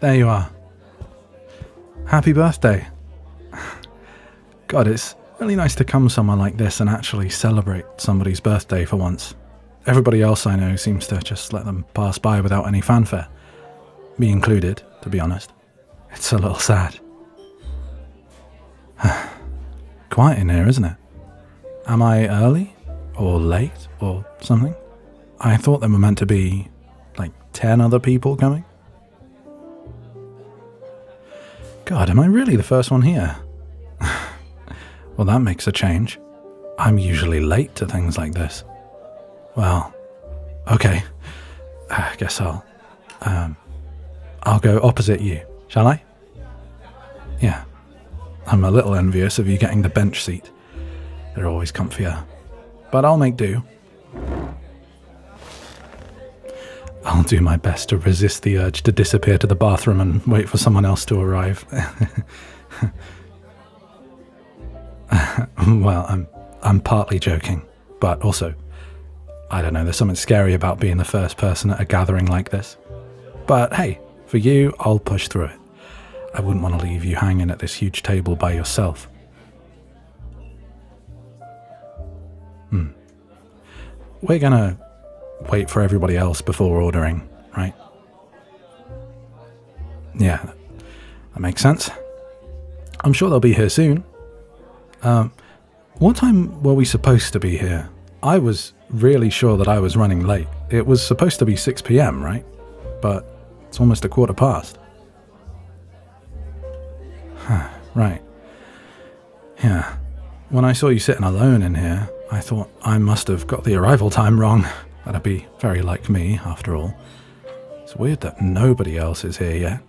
there you are. Happy birthday. God, it's really nice to come somewhere like this and actually celebrate somebody's birthday for once. Everybody else I know seems to just let them pass by without any fanfare. Me included, to be honest. It's a little sad. Quiet in here, isn't it? Am I early? Or late? Or something? I thought there were meant to be like 10 other people coming. God, am I really the first one here? well, that makes a change. I'm usually late to things like this. Well, okay. I guess I'll. Um, I'll go opposite you, shall I? Yeah. I'm a little envious of you getting the bench seat. They're always comfier. But I'll make do. I'll do my best to resist the urge to disappear to the bathroom and wait for someone else to arrive. well, I'm I'm partly joking, but also I don't know, there's something scary about being the first person at a gathering like this. But hey, for you, I'll push through it. I wouldn't want to leave you hanging at this huge table by yourself. Hmm. We're gonna wait for everybody else before ordering, right? Yeah, that makes sense. I'm sure they'll be here soon. Um, what time were we supposed to be here? I was really sure that I was running late. It was supposed to be 6 pm, right? But it's almost a quarter past. right. Yeah. When I saw you sitting alone in here, I thought I must have got the arrival time wrong. That'd be very like me, after all. It's weird that nobody else is here yet.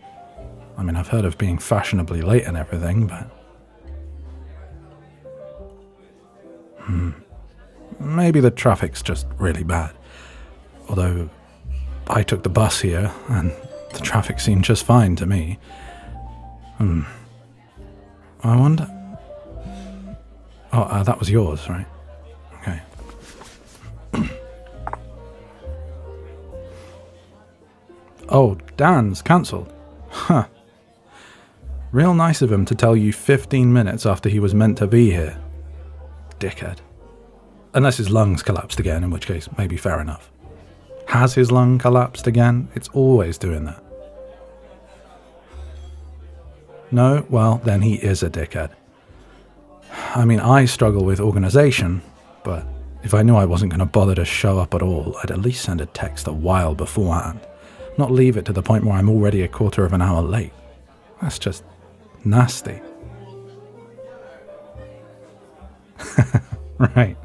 I mean, I've heard of being fashionably late and everything, but. Hmm. Maybe the traffic's just really bad. Although, I took the bus here, and the traffic seemed just fine to me. Hmm. I wonder. Oh, uh, that was yours, right? Okay. Oh, Dan's cancelled. Huh. Real nice of him to tell you 15 minutes after he was meant to be here. Dickhead. Unless his lungs collapsed again, in which case, maybe fair enough. Has his lung collapsed again? It's always doing that. No? Well, then he is a dickhead. I mean, I struggle with organization, but if I knew I wasn't going to bother to show up at all, I'd at least send a text a while beforehand, not leave it to the point where I'm already a quarter of an hour late. That's just nasty. right.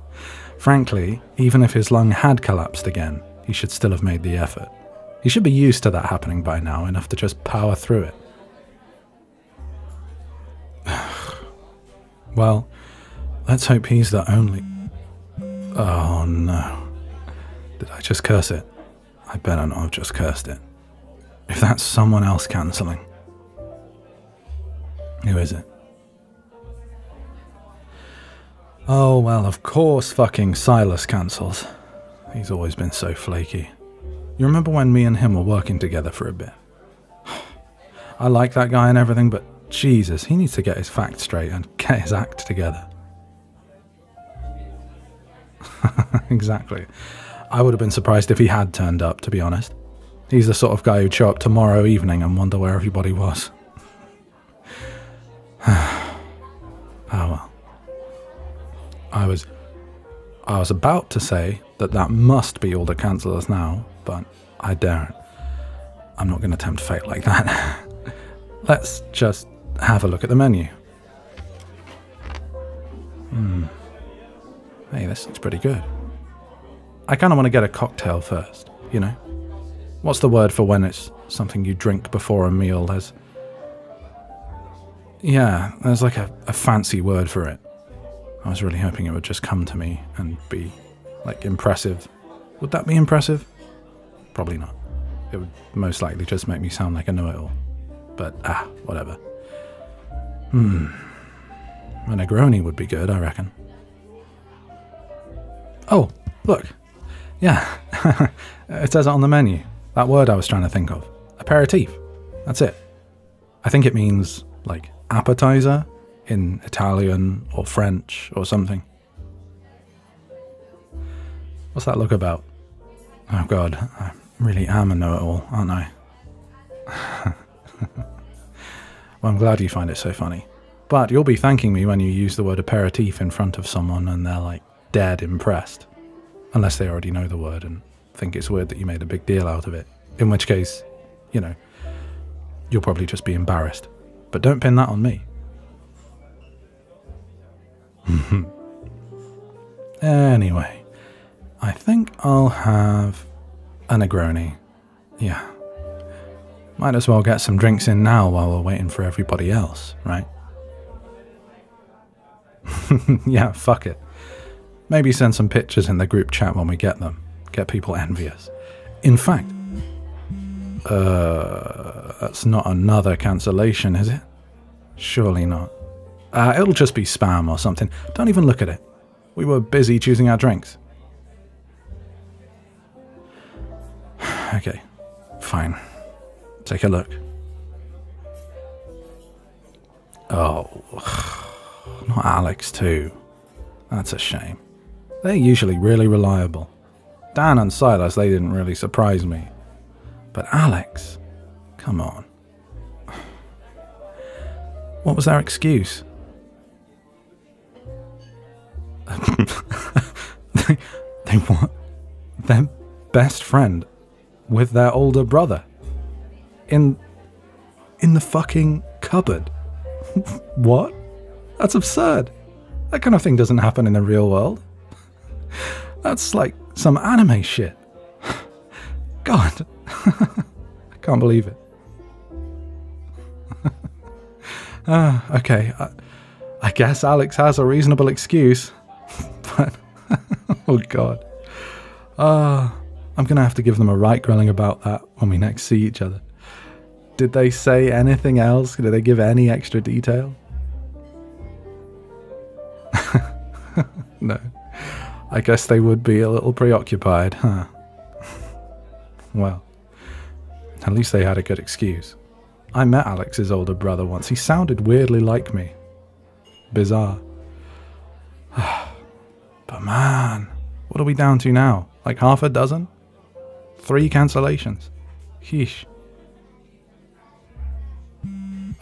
Frankly, even if his lung had collapsed again, he should still have made the effort. He should be used to that happening by now, enough to just power through it. well, let's hope he's the only. Oh no. Did I just curse it? I better not have just cursed it. If that's someone else cancelling. Who is it? Oh, well, of course fucking Silas cancels. He's always been so flaky. You remember when me and him were working together for a bit? I like that guy and everything, but Jesus, he needs to get his facts straight and get his act together. exactly. I would have been surprised if he had turned up, to be honest. He's the sort of guy who'd show up tomorrow evening and wonder where everybody was. oh well. I was I was about to say that that must be all the cancellers now, but I daren't. I'm not going to tempt fate like that. Let's just have a look at the menu. Hmm. Hey, this looks pretty good. I kind of want to get a cocktail first, you know? What's the word for when it's something you drink before a meal? There's. Yeah, there's like a, a fancy word for it. I was really hoping it would just come to me and be, like, impressive. Would that be impressive? Probably not. It would most likely just make me sound like a know it all. But, ah, whatever. Hmm. A Negroni would be good, I reckon. Oh, look. Yeah. it says it on the menu. That word I was trying to think of. Aperitif. That's it. I think it means like appetizer in Italian or French or something. What's that look about? Oh god, I really am a know it all, aren't I? well, I'm glad you find it so funny. But you'll be thanking me when you use the word aperitif in front of someone and they're like dead impressed. Unless they already know the word and think it's weird that you made a big deal out of it. In which case, you know, you'll probably just be embarrassed. But don't pin that on me. anyway, I think I'll have a Negroni. Yeah. Might as well get some drinks in now while we're waiting for everybody else, right? yeah, fuck it. Maybe send some pictures in the group chat when we get them. Get people envious. In fact, uh, that's not another cancellation, is it? Surely not. Uh, it'll just be spam or something. Don't even look at it. We were busy choosing our drinks. okay, fine. Take a look. Oh, not Alex, too. That's a shame. They're usually really reliable. Dan and Silas, they didn't really surprise me. But Alex, come on. What was their excuse? they, they want their best friend with their older brother in in the fucking cupboard. what? That's absurd. That kind of thing doesn't happen in the real world. That's like some anime shit. God. I can't believe it. Uh, okay. I, I guess Alex has a reasonable excuse. but, oh God. Uh, I'm going to have to give them a right grilling about that when we next see each other. Did they say anything else? Did they give any extra detail? no. I guess they would be a little preoccupied, huh? well, at least they had a good excuse. I met Alex's older brother once. He sounded weirdly like me. Bizarre. but man, what are we down to now? Like half a dozen? Three cancellations. Sheesh.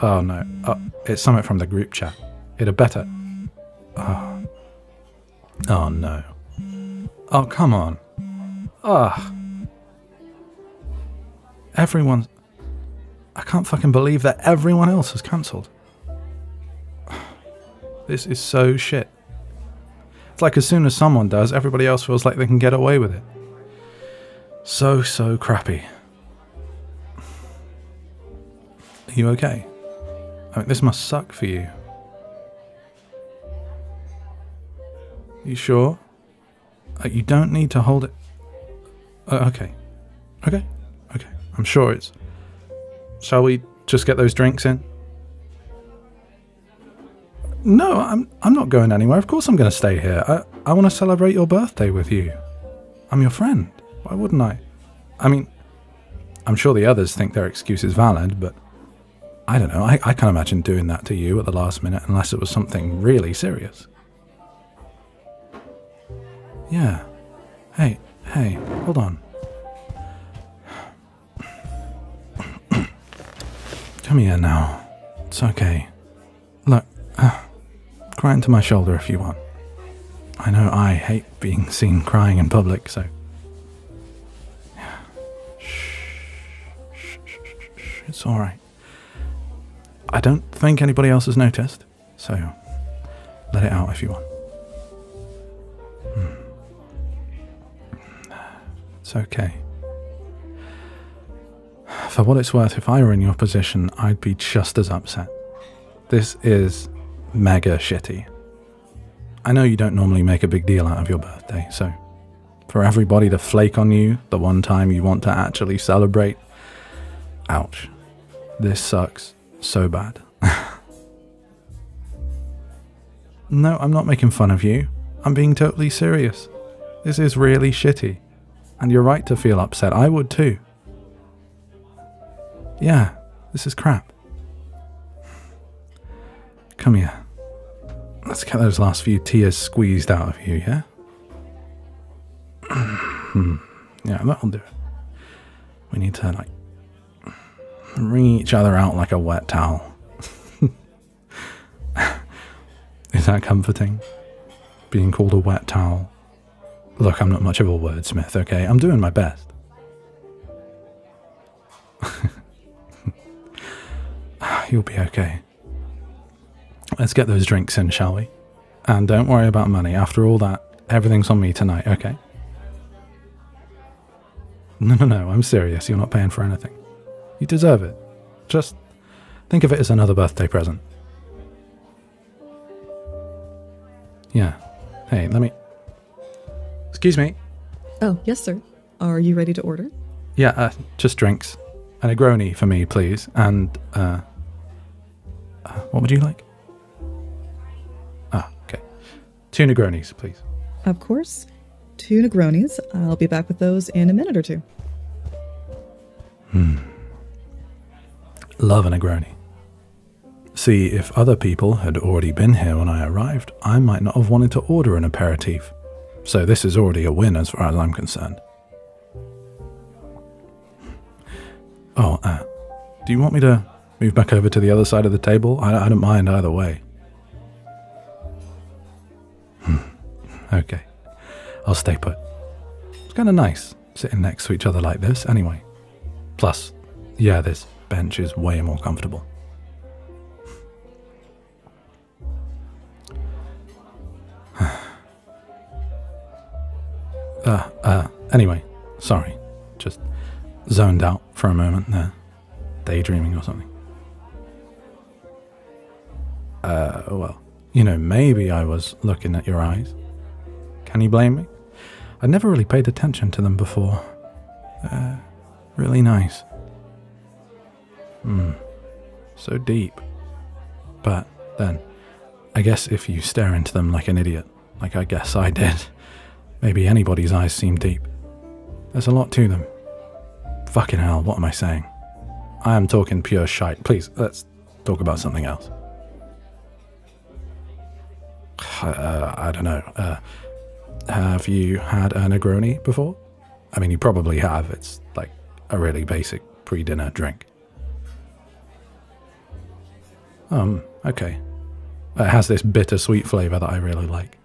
Oh no. Oh, it's something from the group chat. It had better. Oh. oh no. Oh, come on. Ugh. Everyone. I can't fucking believe that everyone else has cancelled. This is so shit. It's like as soon as someone does, everybody else feels like they can get away with it. So, so crappy. Are you okay? I mean, this must suck for you. You sure? Uh, you don't need to hold it. Uh, okay. Okay. Okay. I'm sure it's. Shall we just get those drinks in? No, I'm I'm not going anywhere. Of course I'm going to stay here. I I want to celebrate your birthday with you. I'm your friend. Why wouldn't I? I mean, I'm sure the others think their excuse is valid, but I don't know. I, I can't imagine doing that to you at the last minute unless it was something really serious. Yeah. Hey, hey, hold on. Come here now. It's okay. Look, uh, cry into my shoulder if you want. I know I hate being seen crying in public, so. It's alright. I don't think anybody else has noticed, so let it out if you want. It's okay. For what it's worth, if I were in your position, I'd be just as upset. This is mega shitty. I know you don't normally make a big deal out of your birthday, so for everybody to flake on you the one time you want to actually celebrate, ouch. This sucks so bad. no, I'm not making fun of you. I'm being totally serious. This is really shitty. And you're right to feel upset. I would too. Yeah, This is crap. Come here. Let's get those last few tears squeezed out of you, yeah? Yeah, that'll do. We need to, like, wring each other out like a wet towel. is that comforting? Being called a wet towel? Look, I'm not much of a wordsmith, okay? I'm doing my best. You'll be okay. Let's get those drinks in, shall we? And don't worry about money. After all that, everything's on me tonight, okay? No, no, no, I'm serious. You're not paying for anything. You deserve it. Just think of it as another birthday present. Yeah. Hey, let me. Excuse me. Oh, yes, sir. Are you ready to order? Yeah, uh, just drinks. A Negroni for me, please. And, uh, uh, what would you like? Ah, okay. Two Negronis, please. Of course. Two Negronis. I'll be back with those in a minute or two. Hmm. Love a Negroni. See, if other people had already been here when I arrived, I might not have wanted to order an aperitif. So this is already a win as far as I'm concerned. Oh, uh, do you want me to move back over to the other side of the table? I, I don't mind either way. Hmm. okay, I'll stay put. It's kind of nice sitting next to each other like this, anyway. Plus, yeah, this bench is way more comfortable. Uh, uh, anyway, sorry. Just zoned out for a moment there. Daydreaming or something. Uh, well, you know, maybe I was looking at your eyes. Can you blame me? I never really paid attention to them before. Uh, really nice. Hmm. So deep. But then, I guess if you stare into them like an idiot, like I guess I did, maybe anybody's eyes seem deep. There's a lot to them. Fucking hell, what am I saying? I am talking pure shite. Please, let's talk about something else. Uh, I don't know. Uh, have you had a Negroni before? I mean, you probably have. It's like a really basic pre dinner drink. Um, okay. It has this bittersweet flavour that I really like.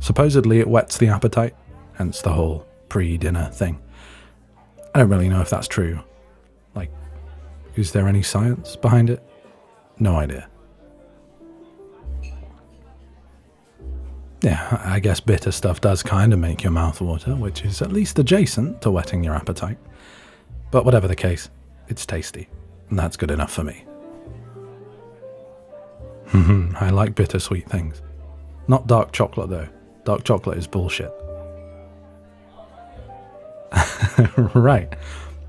Supposedly, it whets the appetite, hence the whole pre dinner thing. I don't really know if that's true. Like, is there any science behind it? No idea. Yeah, I guess bitter stuff does kind of make your mouth water, which is at least adjacent to whetting your appetite. But whatever the case, it's tasty, and that's good enough for me. I like bittersweet things. Not dark chocolate, though. Dark chocolate is bullshit. right.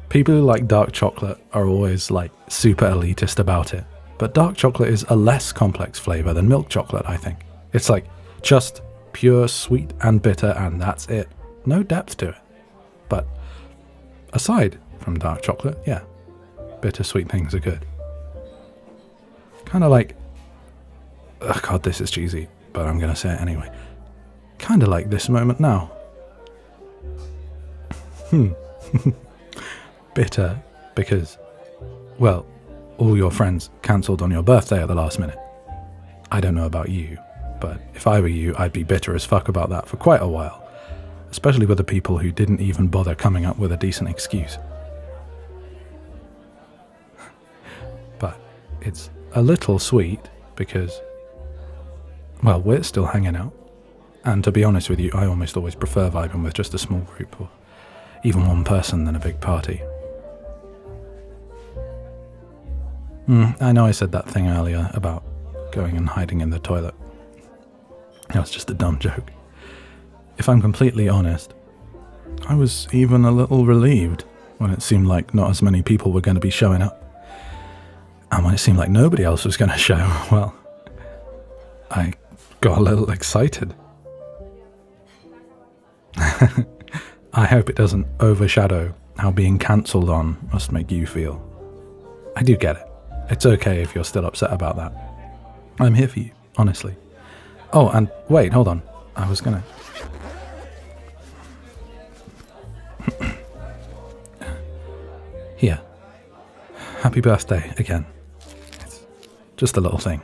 People who like dark chocolate are always like super elitist about it. But dark chocolate is a less complex flavor than milk chocolate, I think. It's like just pure sweet and bitter, and that's it. No depth to it. But aside from dark chocolate, yeah, bittersweet things are good. Kind of like. Oh god, this is cheesy, but I'm going to say it anyway. Kind of like this moment now. Hmm. Bitter because, well, all your friends cancelled on your birthday at the last minute. I don't know about you, but if I were you, I'd be bitter as fuck about that for quite a while, especially with the people who didn't even bother coming up with a decent excuse. but it's a little sweet because, well, we're still hanging out. And to be honest with you, I almost always prefer vibing with just a small group or even one person than a big party. Mm, I know I said that thing earlier about going and hiding in the toilet. That was just a dumb joke. If I'm completely honest, I was even a little relieved when it seemed like not as many people were going to be showing up. And when it seemed like nobody else was going to show, well, I got a little excited. I hope it doesn't overshadow how being cancelled on must make you feel. I do get it. It's okay if you're still upset about that. I'm here for you, honestly. Oh, and wait, hold on. I was gonna. Here. Happy birthday again. It's just a little thing.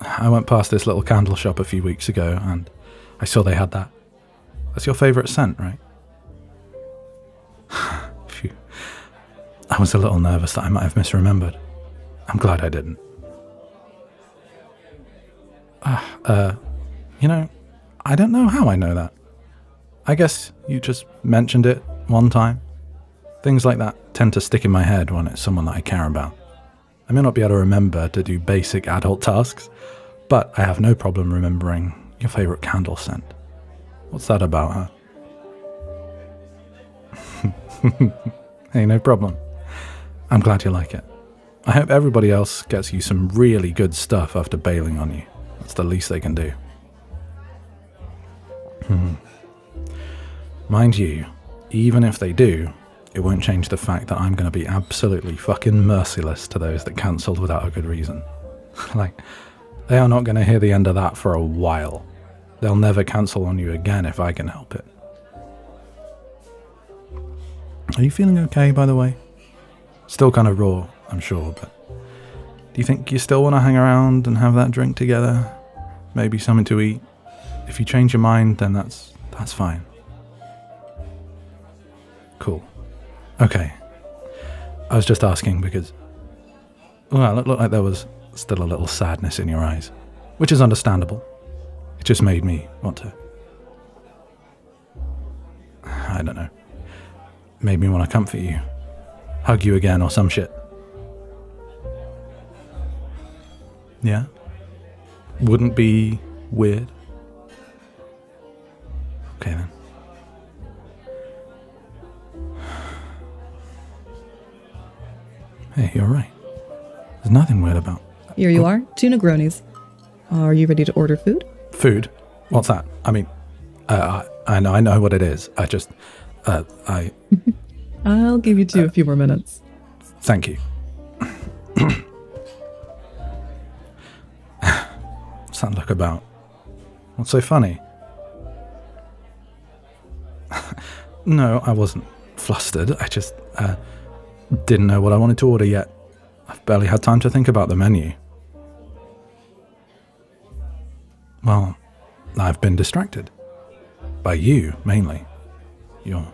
I went past this little candle shop a few weeks ago and I saw they had that. That's your favourite scent, right? Phew. I was a little nervous that I might have misremembered. I'm glad I didn't. Ah, uh, you know, I don't know how I know that. I guess you just mentioned it one time. Things like that tend to stick in my head when it's someone that I care about. I may not be able to remember to do basic adult tasks, but I have no problem remembering your favourite candle scent. What's that about, huh? hey, no problem. I'm glad you like it. I hope everybody else gets you some really good stuff after bailing on you. That's the least they can do. Hmm. Mind you, even if they do, it won't change the fact that I'm going to be absolutely fucking merciless to those that cancelled without a good reason. like, they are not going to hear the end of that for a while. They'll never cancel on you again if I can help it. Are you feeling okay, by the way? Still kind of raw, I'm sure, but do you think you still want to hang around and have that drink together? Maybe something to eat? If you change your mind, then that's that's fine. Cool. Okay. I was just asking because well, it looked like there was still a little sadness in your eyes, which is understandable. Just made me want to. I don't know. Made me want to comfort you, hug you again, or some shit. Yeah? Wouldn't be weird? Okay then. Hey, you're right. There's nothing weird about Here you are, two Negronis. Are you ready to order food? Food. What's that? I mean, uh, I, I know I know what it is. I just, uh, I I'll give you two a few more minutes. thank you. What's that look about? What's so funny? no, I wasn't flustered. I just uh, didn't know what I wanted to order yet. I've barely had time to think about the menu. Well, I've been distracted. By you, mainly. Your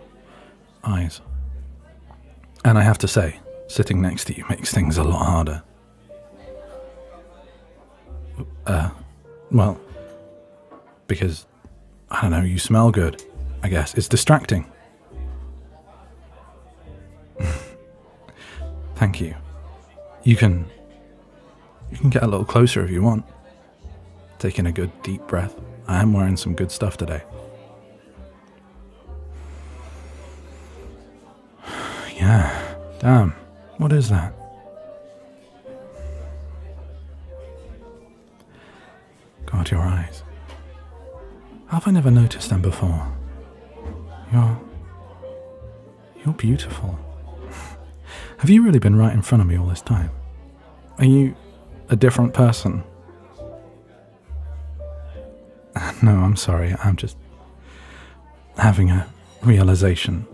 eyes. And I have to say, sitting next to you makes things a lot harder. Uh, well, because, I don't know, you smell good, I guess. It's distracting. Thank you. You can. You can get a little closer if you want. Taking a good deep breath. I am wearing some good stuff today. Yeah. Damn. What is that? God, your eyes. Have I never noticed them before? You're. You're beautiful. Have you really been right in front of me all this time? Are you a different person? No, I'm sorry. I'm just having a realization.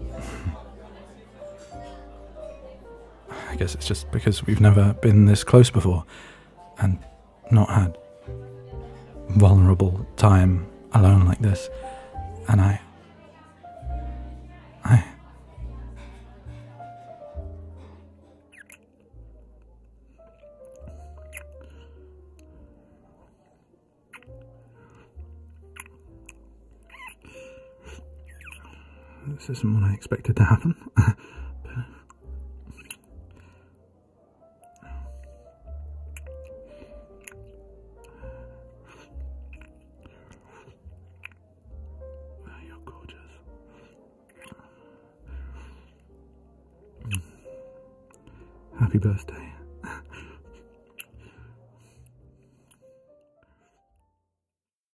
I guess it's just because we've never been this close before and not had vulnerable time alone like this. And I. I. This isn't what I expected to happen.